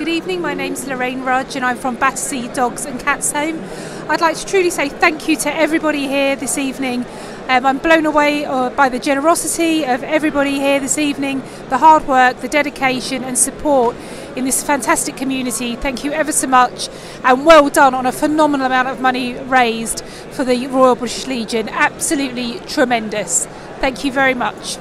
Good evening, my name's Lorraine Rudge and I'm from Battersea Dogs and Cats Home. I'd like to truly say thank you to everybody here this evening. Um, I'm blown away uh, by the generosity of everybody here this evening, the hard work, the dedication and support in this fantastic community. Thank you ever so much and well done on a phenomenal amount of money raised for the Royal British Legion. Absolutely tremendous. Thank you very much.